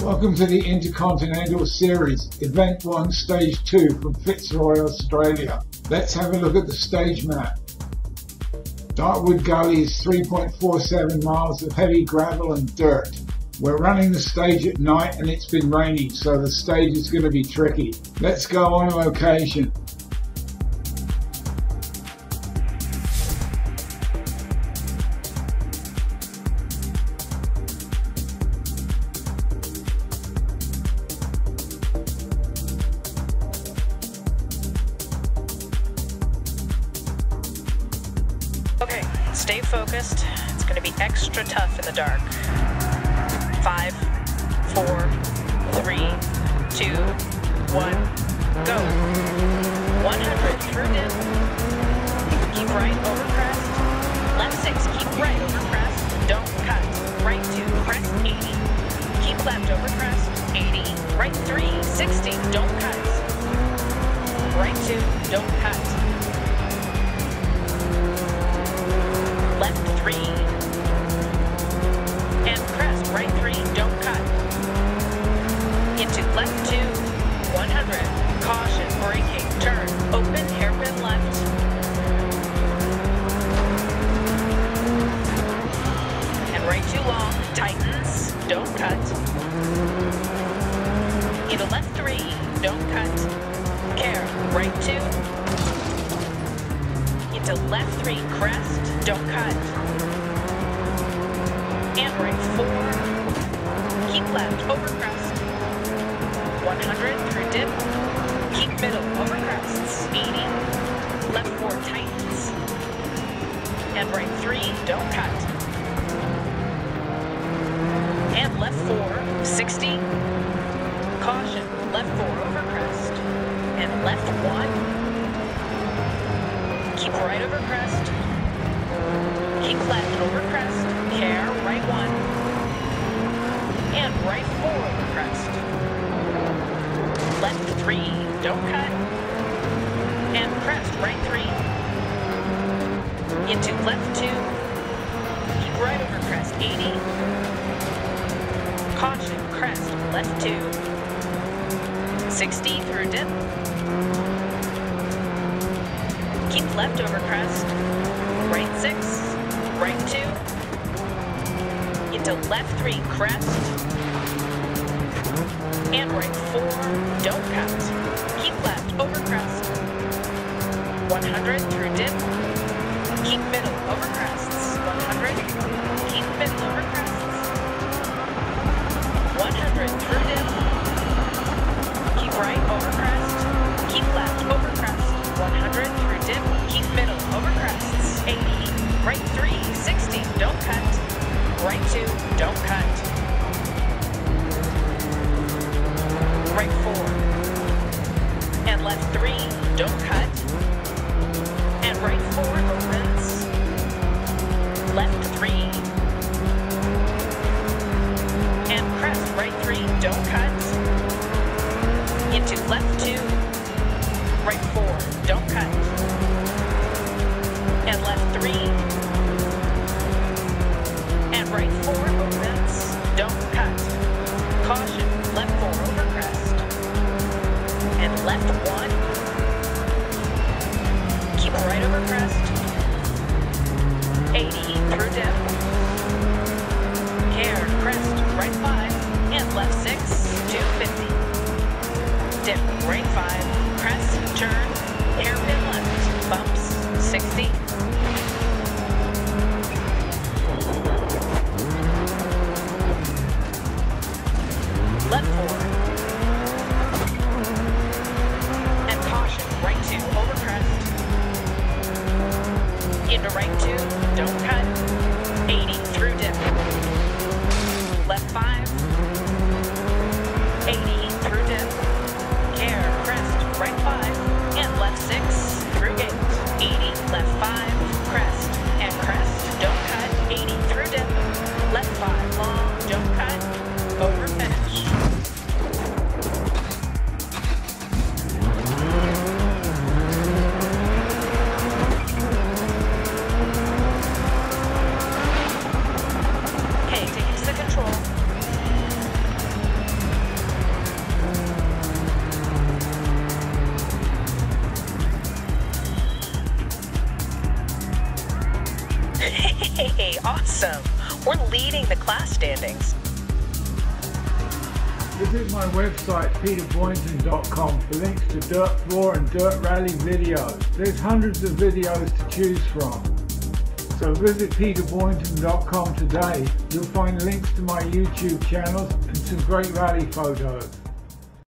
Welcome to the Intercontinental Series, Event 1, Stage 2 from Fitzroy, Australia. Let's have a look at the stage map. Darkwood Gully is 3.47 miles of heavy gravel and dirt. We're running the stage at night and it's been raining, so the stage is going to be tricky. Let's go on location. Stay focused. It's going to be extra tough in the dark. Five, four, three, two, one, go. 100 through dip. Keep right over crest. Left six, keep right over crest. Don't cut. Right two, crest 80. Keep left over crest 80. Right three, 60. Don't cut. Right two, don't cut. Cut. Into left three, don't cut. Care, right two, into left three, crest, don't cut. And right four, keep left, over crest. 100 through dip, keep middle, over crests, And left one, Keep right over crest. Keep left over crest. Care, right one. And right four over crest. Left three, don't cut. And crest, right three. Into left two. Keep right over crest, 80. Caution, crest, left two. 60 through dip. Keep left over crest. Right six. Right two. Into left three, crest. And right four, don't cut. Keep left over crest. 100 through dip. Keep middle Left three. And right four opens, don't cut. Caution, left four over crest. And left one. Keep right over crest. 80 through dip. Care, crest, right five. And left six, 250. Dip, right five, crest, turn, hairpin left, bumps, 60. Left four. And caution, right two, over crest. Into right two, don't awesome. We're leading the class standings. Visit my website peterboyanton.com for links to DiRT 4 and dirt rally videos. There's hundreds of videos to choose from. So visit peterboyanton.com today. You'll find links to my YouTube channels and some great rally photos.